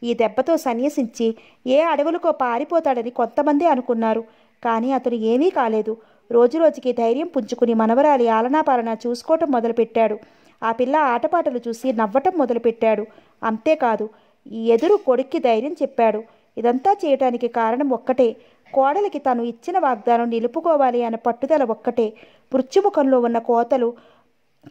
ఈ దెబ్బతో సన్యసించి ఏ అడవులకో పారిపోతాడని కొంతమంది అనుకున్నారు. కానీ అతను ఏమీ కాలేదు. రోజురోజుకి ధైర్యం పుంజుకుని మనవరాలి ఆలనాపాలన చూసుకోవటం మొదలుపెట్టాడు. ఆ పిల్ల ఆటపాటలు చూసి నవ్వటం మొదలుపెట్టాడు. అంతేకాదు ఈ ఎదురు కొడుక్కి ధైర్యం చెప్పాడు. ఇదంతా చేయటానికి కారణం ఒక్కటే. కోడలికి తను ఇచ్చిన వాగ్దానం నిలుపుకోవాలి అన్న పట్టుదల ఒక్కటే. మృత్యుముఖంలో ఉన్న కోతలు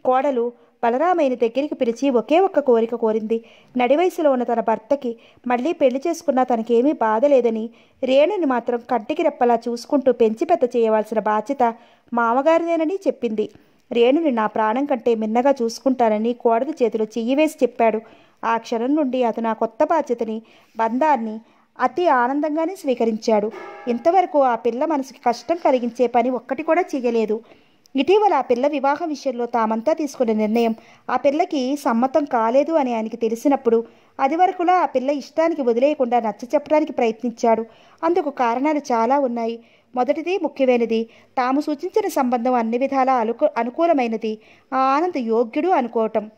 కోడలు బలరామయ్యని దగ్గరికి పిలిచి ఒకే ఒక్క కోరిక కోరింది. నడివయసులో ఉన్న తన భర్తకి మళ్ళీ పెళ్ళి చేసుకున్నా తనకేమీ బాధ లేదని రేణుని మాత్రం కంటికి రెప్పలా చూసుకుంటూ పెంచి పెద్ద చేయవలసిన బాధ్యత మామగారిదేనని చెప్పింది. రేణుని నా ప్రాణం కంటే మిన్నగా చూసుకుంటానని కోడలి చేతిలో చెయ్యి వేసి చెప్పాడు. ఆ క్షణం నుండి అతను ఆ కొత్త బాధ్యతని బంధాన్ని అతి ఆనందంగానే స్వీకరించాడు. ఇంతవరకు ఆ పిల్ల మనసుకి కష్టం కలిగించే పని ఒక్కటి కూడా చేయలేదు. ఇటీవల ఆ పిల్ల వివాహం విషయంలో తామంతా తీసుకున్న నిర్ణయం ఆ పిల్లకి సమ్మతం కాలేదు అని ఆయనకి తెలిసినప్పుడు అది వరకులా ఆ పిల్ల ఇష్టానికి వదిలేయకుండా నచ్చ చెప్పడానికి ప్రయత్నించాడు. అందుకు కారణాలు చాలా ఉన్నాయి. మొదటిది ముఖ్యమైనది తాము సూచించిన సంబంధం అన్ని విధాలా అనుకూ అనుకూలమైనది. ఆ ఆనంద్ యోగ్యుడు అనుకోవటం.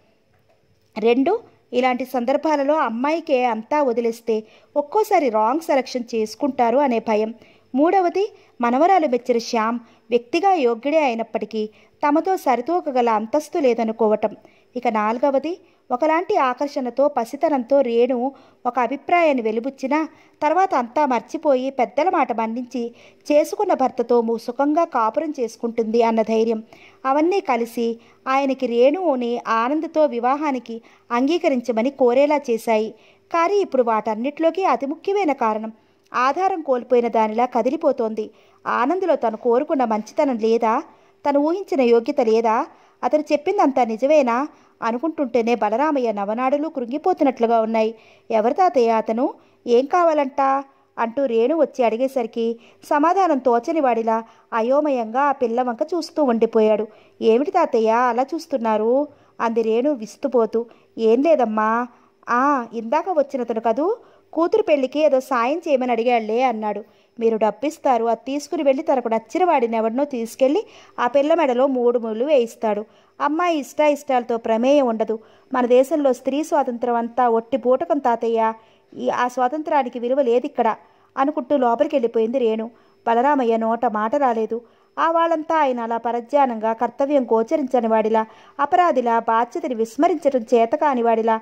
రెండు ఇలాంటి సందర్భాలలో అమ్మాయికే అంతా వదిలేస్తే ఒక్కోసారి రాంగ్ సెలక్షన్ చేసుకుంటారు అనే భయం. మూడవది మనవరాలు మెచ్చిన శ్యామ్ వ్యక్తిగా యోగ్యుడే అయినప్పటికీ తమతో సరితూకగల అంతస్తు లేదనుకోవటం. ఇక నాలుగవది ఒకలాంటి ఆకర్షణతో పసితనంతో రేణు ఒక అభిప్రాయాన్ని వెలుబుచ్చినా తర్వాత అంతా మర్చిపోయి పెద్దల మాట మన్నించి చేసుకున్న భర్తతో ము- సుఖంగా కాపురం చేసుకుంటుంది అన్న ధైర్యం. అవన్నీ కలిసి ఆయనకి రేణువుని ఆనందతో వివాహానికి అంగీకరించమని కోరేలా చేశాయి. కానీ ఇప్పుడు వాటన్నిటిలోకి అతి ముఖ్యమైన కారణం ఆధారం కోల్పోయిన దానిలా కదిలిపోతోంది. ఆనందులో తను కోరుకున్న మంచితనం లేదా తను ఊహించిన యోగ్యత లేదా అతను చెప్పిందంతా నిజమేనా అనుకుంటుంటేనే బలరామయ్య నవనాడులు కృంగిపోతున్నట్లుగా ఉన్నాయి. ఎవరి తాతయ్య అతను? ఏం కావాలంట? అంటూ రేణు వచ్చి అడిగేసరికి సమాధానం తోచని వాడిలా అయోమయంగా ఆ పిల్ల వంక చూస్తూ ఉండిపోయాడు. ఏమిటి తాతయ్య అలా చూస్తున్నారు? అంది రేణు విస్తుపోతూ. ఏం లేదమ్మా. ఆ ఇందాక వచ్చినతను కదూ? కూతురు పెళ్ళికి ఏదో సాయం చేయమని అడిగాళ్ళే అన్నాడు. మీరు డబ్బిస్తారు అది తీసుకుని వెళ్ళి తనకు నచ్చిన వాడిని ఎవరినో తీసుకెళ్ళి ఆ పిల్ల మెడలో మూడు ముళ్ళు వేయిస్తాడు. అమ్మాయి ఇష్ట ఇష్టాలతో ప్రమేయం ఉండదు. మన దేశంలో స్త్రీ స్వాతంత్రం అంతా ఒట్టి బూటకం తాతయ్య. ఈ ఆ స్వాతంత్రానికి విలువ లేదిక్కడ అనుకుంటూ లోపలికి వెళ్ళిపోయింది రేణు. బలరామయ్య నోట మాట రాలేదు. ఆ వాళ్ళంతా ఆయన అలా పరధ్యానంగా కర్తవ్యం గోచరించని వాడిలా అపరాధిలా బాధ్యతని విస్మరించడం చేతకాని వాడిలా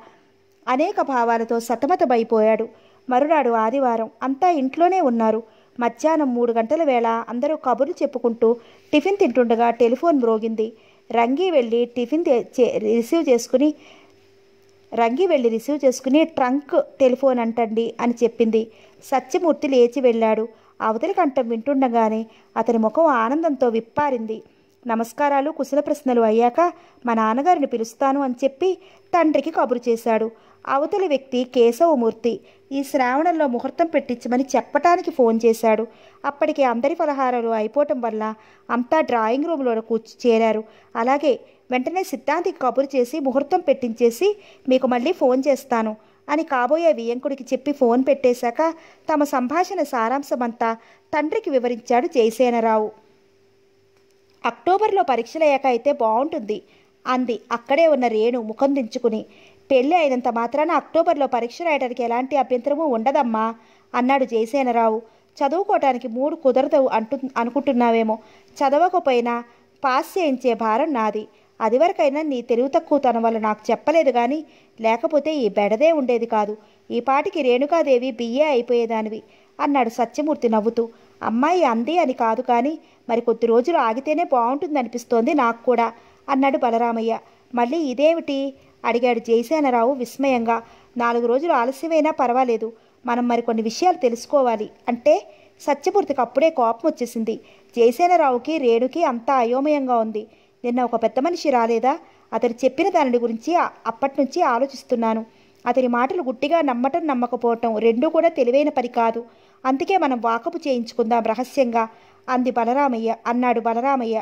అనేక భావాలతో సతమతమైపోయాడు. మరునాడు ఆదివారం అంతా ఇంట్లోనే ఉన్నారు. మధ్యాహ్నం మూడు గంటల వేళ అందరూ కబుర్లు చెప్పుకుంటూ టిఫిన్ తింటుండగా టెలిఫోన్ మ్రోగింది. రంగి వెళ్ళి టిఫిన్ రిసీవ్ చేసుకుని రంగి వెళ్ళి రిసీవ్ చేసుకుని ట్రంక్ టెలిఫోన్ అంటండి అని చెప్పింది. సత్యమూర్తి లేచి వెళ్ళాడు. అవతలి కంఠం వింటుండగానే అతని ముఖం ఆనందంతో విప్పారింది. నమస్కారాలు కుశల ప్రశ్నలు అయ్యాక మా నాన్నగారిని పిలుస్తాను అని చెప్పి తండ్రికి కబురు చేశాడు. అవతలి వ్యక్తి కేశవమూర్తి. ఈ శ్రావణంలో ముహూర్తం పెట్టించమని చెప్పటానికి ఫోన్ చేశాడు. అప్పటికి అందరి పలహారాలు అయిపోవటం వల్ల అంతా డ్రాయింగ్ రూమ్లో కూర్చు చేరారు. అలాగే వెంటనే సిద్ధాంతికి కబురు చేసి ముహూర్తం పెట్టించేసి మీకు మళ్ళీ ఫోన్ చేస్తాను అని కాబోయే వియంకుడికి చెప్పి ఫోన్ పెట్టేశాక తమ సంభాషణ సారాంశమంతా తండ్రికి వివరించాడు జయసేనరావు. అక్టోబర్లో పరీక్షలయ్యాక అయితే బాగుంటుంది. అంది. అక్కడే ఉన్న రేణు ముఖం దించుకుని పెళ్ళి అయినంత మాత్రాన అక్టోబర్లో పరీక్ష రాయడానికి ఎలాంటి అభ్యంతరమూ ఉండదమ్మా అన్నాడు జయసేనరావు. చదువుకోవటానికి మూడు కుదరదు అంటు అనుకుంటున్నావేమో. చదవకపోయినా పాస్ చేయించే భారం నాది. అదివరకైనా నీ తెలివి తక్కువతనం వల్ల నాకు చెప్పలేదు కానీ లేకపోతే ఈ బెడదే ఉండేది కాదు. ఈ పాటికి రేణుకాదేవి బిఏ అయిపోయేదానివి అన్నాడు సత్యమూర్తి నవ్వుతూ. అమ్మాయి అంది అని కాదు కానీ మరి కొద్ది రోజులు ఆగితేనే బాగుంటుందనిపిస్తోంది నాకు కూడా. అన్నాడు బలరామయ్య. మళ్ళీ ఇదేమిటి? అడిగాడు జయసేనరావు విస్మయంగా. నాలుగు రోజులు ఆలస్యమైనా పర్వాలేదు. మనం మరికొన్ని విషయాలు తెలుసుకోవాలి. అంటే సత్యమూర్తికి అప్పుడే కోపం వచ్చేసింది. జయసేనరావుకి రేణుకి అంతా అయోమయంగా ఉంది. నిన్న ఒక పెద్ద మనిషి రాలేదా? అతడు చెప్పిన దాని గురించి అప్పటి నుంచి ఆలోచిస్తున్నాను. అతని మాటలు గుట్టిగా నమ్మటం నమ్మకపోవటం రెండూ కూడా తెలివైన పని కాదు. అందుకే మనం వాకపు చేయించుకుందాం రహస్యంగా. అంది బలరామయ్య. అన్నాడు బలరామయ్య.